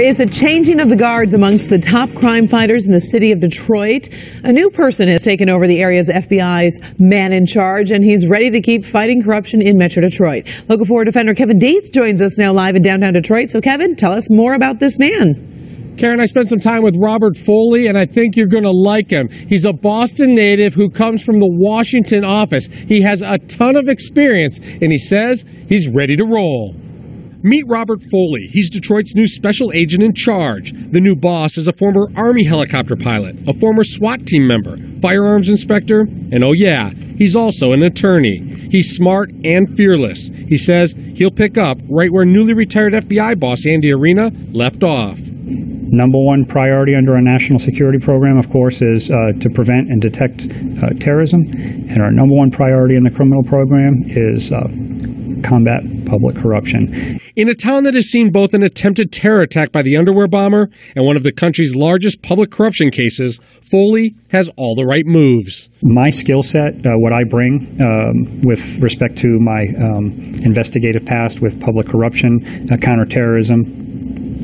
Is a changing of the guards amongst the top crime fighters in the city of Detroit. A new person has taken over the area's FBI's man in charge, and he's ready to keep fighting corruption in Metro Detroit. Local 4 defender Kevin Dietz joins us now live in downtown Detroit. So, Kevin, tell us more about this man. Karen, I spent some time with Robert Foley, and I think you're going to like him. He's a Boston native who comes from the Washington office. He has a ton of experience, and he says he's ready to roll. Meet Robert Foley. He's Detroit's new special agent in charge. The new boss is a former Army helicopter pilot, a former SWAT team member, firearms inspector, and oh, yeah, he's also an attorney. He's smart and fearless. He says he'll pick up right where newly retired FBI boss Andy Arena left off. Number one priority under our national security program, of course, is uh, to prevent and detect uh, terrorism. And our number one priority in the criminal program is uh, combat public corruption. In a town that has seen both an attempted terror attack by the underwear bomber and one of the country's largest public corruption cases, Foley has all the right moves. My skill set, uh, what I bring um, with respect to my um, investigative past with public corruption, uh, counterterrorism,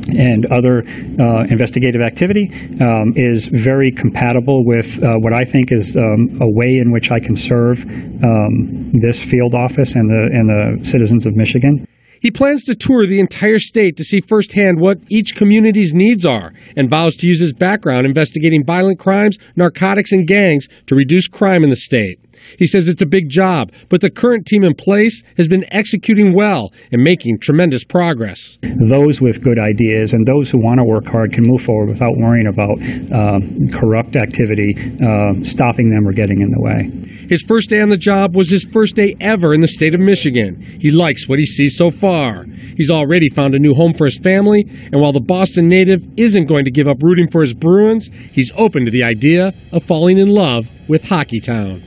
and other uh, investigative activity um, is very compatible with uh, what I think is um, a way in which I can serve um, this field office and the, and the citizens of Michigan. He plans to tour the entire state to see firsthand what each community's needs are and vows to use his background investigating violent crimes, narcotics, and gangs to reduce crime in the state. He says it's a big job, but the current team in place has been executing well and making tremendous progress. Those with good ideas and those who want to work hard can move forward without worrying about uh, corrupt activity uh, stopping them or getting in the way. His first day on the job was his first day ever in the state of Michigan. He likes what he sees so far. He's already found a new home for his family, and while the Boston native isn't going to give up rooting for his Bruins, he's open to the idea of falling in love with Hockeytown.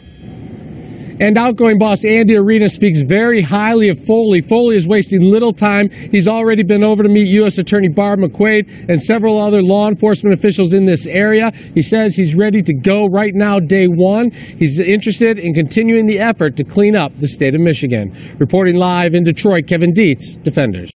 And outgoing boss Andy Arena speaks very highly of Foley. Foley is wasting little time. He's already been over to meet U.S. Attorney Barb McQuade and several other law enforcement officials in this area. He says he's ready to go right now, day one. He's interested in continuing the effort to clean up the state of Michigan. Reporting live in Detroit, Kevin Dietz, Defenders.